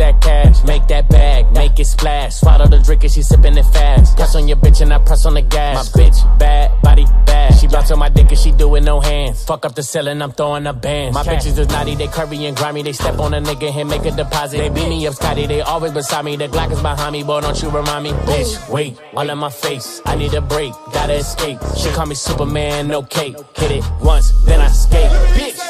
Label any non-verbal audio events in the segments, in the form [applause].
that cash, make that bag, make it splash. Swallow the drink and she sipping it fast. Press on your bitch and I press on the gas. My bitch bad, body bad. She bounce on my dick and she do it no hands. Fuck up the ceiling, I'm throwing up bands. My bitches is naughty, they curvy and grimy. They step on a nigga and make a deposit. They beat me up, Scotty, they always beside me. The Glock is behind me, boy, don't you remind me. Bitch, wait, all in my face. I need a break, gotta escape. She call me Superman, no cape. Hit it once, then I skate. Bitch.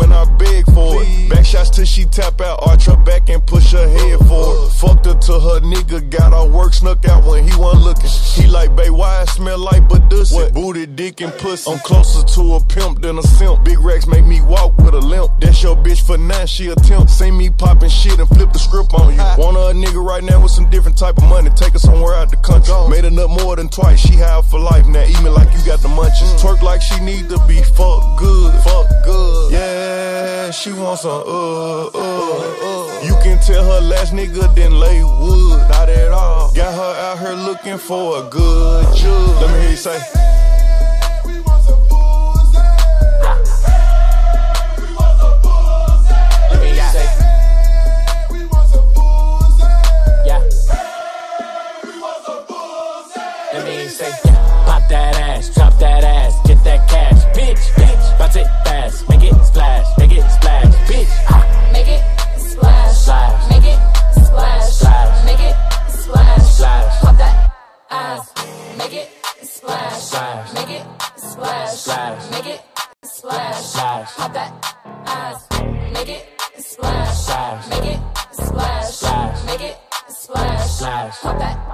When I beg for it. Back shots till she tap out, arch her back and push her head forward. Fucked her to her nigga, got her work snuck out when he wasn't looking. He like, babe, why I smell like Badussy? Booty, dick, and pussy. I'm closer to a pimp than a simp. Big racks make me walk with a limp. That's your bitch for now, she a temp. See me popping shit and flip the script on you. [laughs] Want her a nigga right now with some different type of money. Take her somewhere out the country. Made her nut more than twice. She high for life now. Eat me like you got the munchies. Mm. Twerk like she need to be fuck good. Fuck good. Yeah, she wants some uh, uh, uh. You can tell her last nigga didn't lay wood. Not at all. Got her out here looking for a good judge. Let me hear you say. splash. Make it splash. Splash. Pop that ass. Make it splash. Splash. Make it splash. Splash. Make it splash. Splash. Pop that.